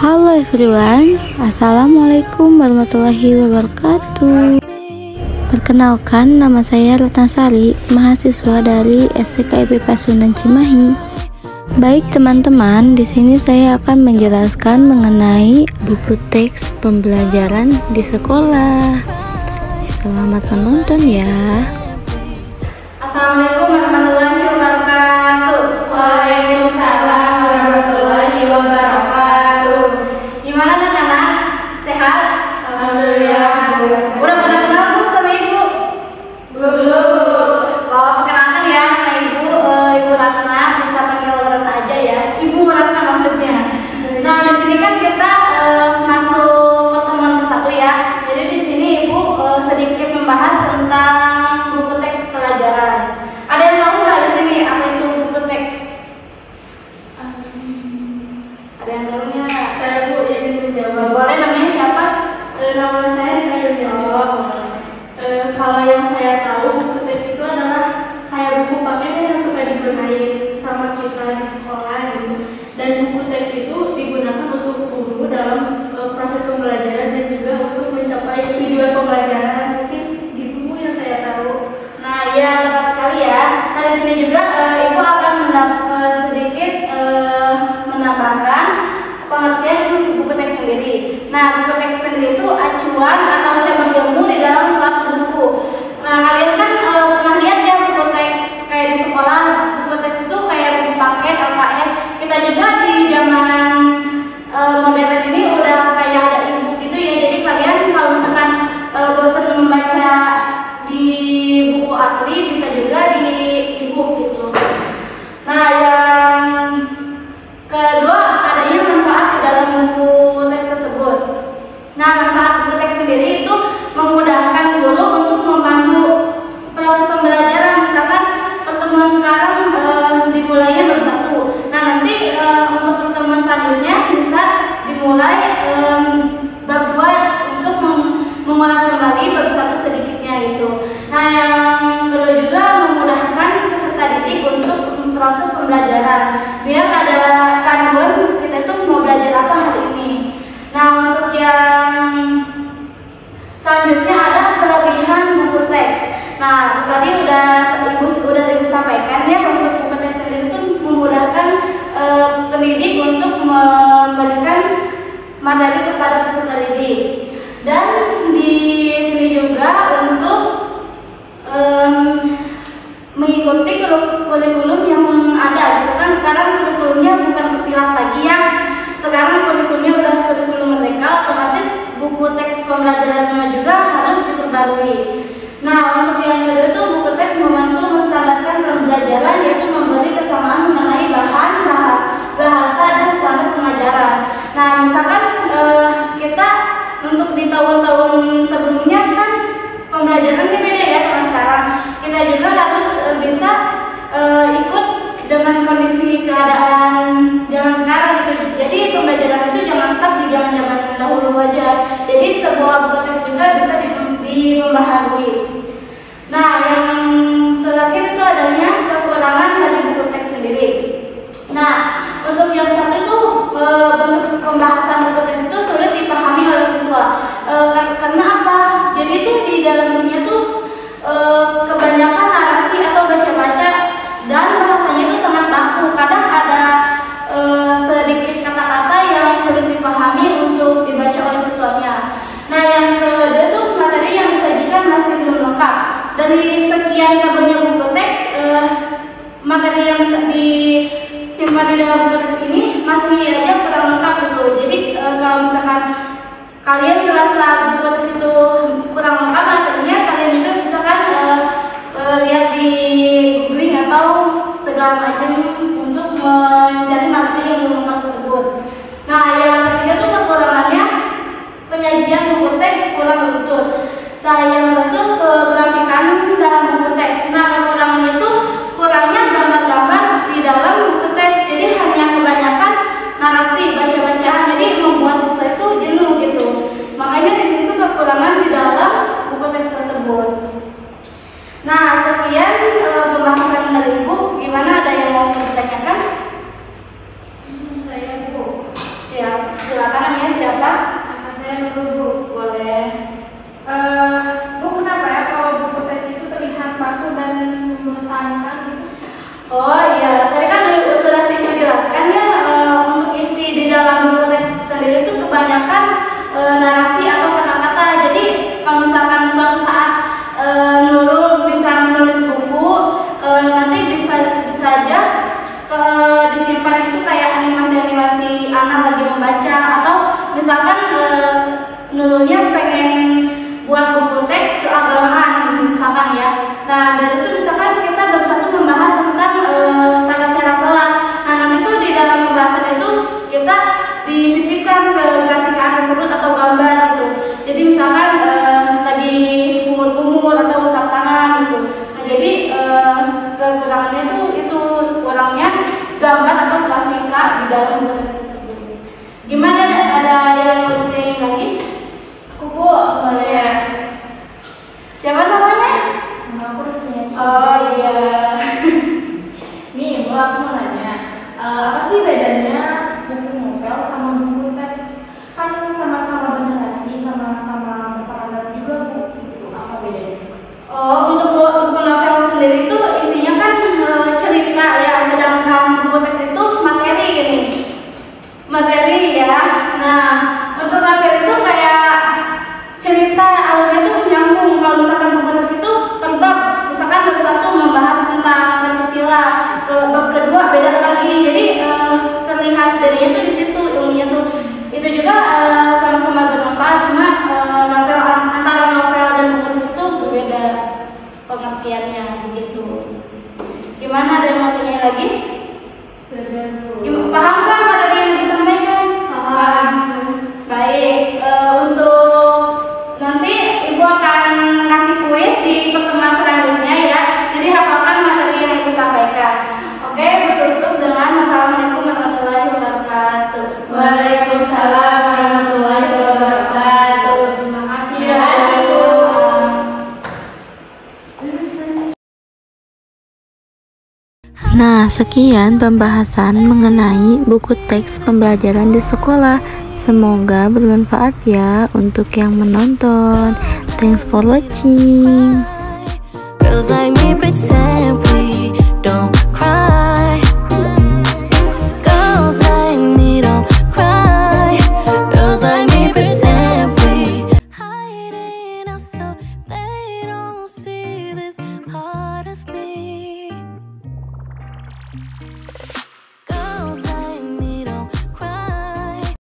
Halo everyone, Assalamualaikum warahmatullahi wabarakatuh. Perkenalkan, nama saya Ratnasari, mahasiswa dari STKIP Pasundan Cimahi. Baik teman-teman, di sini saya akan menjelaskan mengenai buku teks pembelajaran di sekolah. Selamat menonton ya. Assalamualaikum warahmatullahi wabarakatuh saya Bu izin menjawab. Boleh namanya siapa? E, nama saya Rita Yuniawan. E, eh, kalau yang saya tahu buku teks itu adalah kayak buku pakai yang suka digunain sama kita di sekolah gitu. Dan buku teks itu digunakan sendiri. Nah, buku teks sendiri itu acuan atau cabang ilmu di dalam suatu buku. Nah, kalian kan uh, mulai um, bab 2 untuk mengulas kembali bab satu sedikitnya itu. Nah yang kedua juga memudahkan peserta didik untuk proses pembelajaran. Nah misalkan uh, kita untuk di tahun-tahun sebelumnya kan pembelajarannya beda ya sama sekarang. Kita juga harus uh, bisa uh, ikut dengan kondisi keadaan zaman sekarang gitu. Jadi pembelajaran itu jangan stuck di zaman-zaman dahulu aja. Jadi sebuah proses juga bisa dibaharui. Nah yang dari sekian tabelnya buku teks, eh, materi yang di simpan di dalam buku silakan namanya siapa? Nama saya Nurul Bu. Boleh. Uh, bu kenapa ya kalau buku teks itu terlihat kaku dan mengesankan? Gitu? Oh iya, tadi kan sudah singkat jelaskan ya uh, untuk isi di dalam buku teks sendiri itu kebanyakan uh, narasi atau Nulunya pengen buat buku teks keagamaan misalkan ya. Nah dari itu misalkan kita bab satu membahas tentang e, tata cara sholat. Nah nanti itu di dalam pembahasan itu kita disisipkan ke grafika tersebut atau Então, Itu juga Sekian pembahasan mengenai buku teks pembelajaran di sekolah. Semoga bermanfaat ya untuk yang menonton. Thanks for watching.